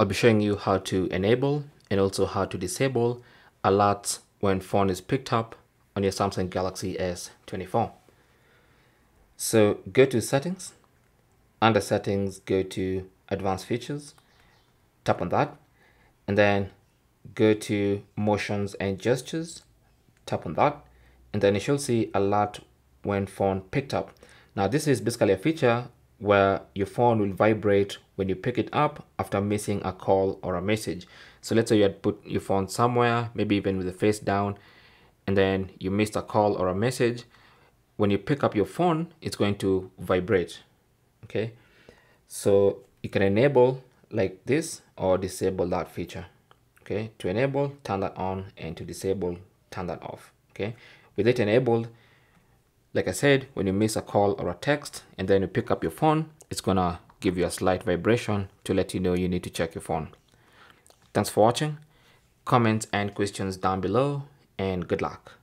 I'll be showing you how to enable and also how to disable alerts when phone is picked up on your Samsung Galaxy S24. So go to settings, under settings go to advanced features, tap on that. And then go to motions and gestures, tap on that. And then you should see alert when phone picked up. Now this is basically a feature where your phone will vibrate when you pick it up after missing a call or a message. So let's say you had put your phone somewhere, maybe even with the face down, and then you missed a call or a message. When you pick up your phone, it's going to vibrate. Okay, so you can enable like this or disable that feature. Okay, to enable, turn that on, and to disable, turn that off. Okay, with it enabled, like I said, when you miss a call or a text and then you pick up your phone, it's gonna give you a slight vibration to let you know you need to check your phone. Thanks for watching. Comments and questions down below and good luck.